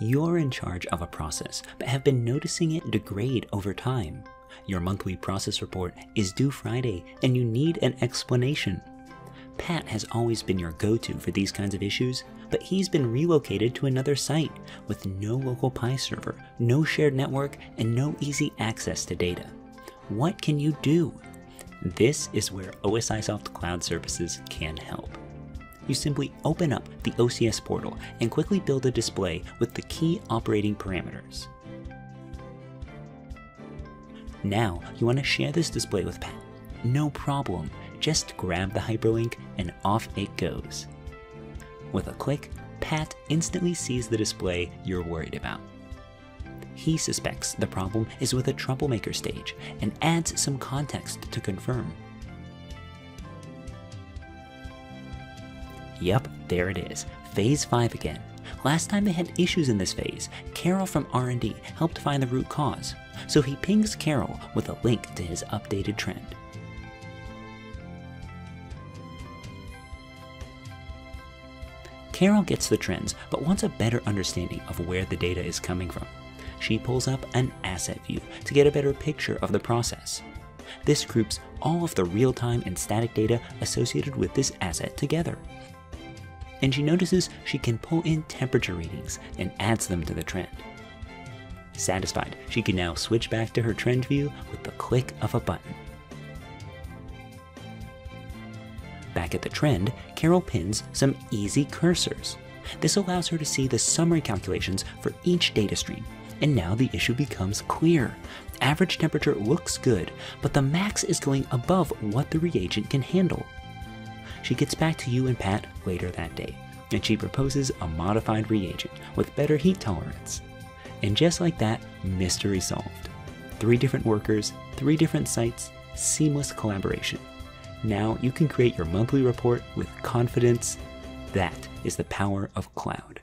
You're in charge of a process, but have been noticing it degrade over time. Your monthly process report is due Friday, and you need an explanation. Pat has always been your go to for these kinds of issues, but he's been relocated to another site with no local Pi server, no shared network, and no easy access to data. What can you do? This is where OSIsoft Cloud Services can help. You simply open up the OCS portal and quickly build a display with the key operating parameters. Now, you want to share this display with Pat. No problem, just grab the hyperlink and off it goes. With a click, Pat instantly sees the display you're worried about. He suspects the problem is with a troublemaker stage and adds some context to confirm. Yep, there it is, Phase 5 again. Last time they had issues in this phase, Carol from R&D helped find the root cause, so he pings Carol with a link to his updated trend. Carol gets the trends, but wants a better understanding of where the data is coming from. She pulls up an asset view to get a better picture of the process. This groups all of the real-time and static data associated with this asset together. And she notices she can pull in temperature readings and adds them to the trend. Satisfied, she can now switch back to her trend view with the click of a button. Back at the trend, Carol pins some easy cursors. This allows her to see the summary calculations for each data stream and now the issue becomes clear. Average temperature looks good, but the max is going above what the reagent can handle. She gets back to you and Pat later that day, and she proposes a modified reagent with better heat tolerance. And just like that, mystery solved. Three different workers, three different sites, seamless collaboration. Now you can create your monthly report with confidence. That is the power of cloud.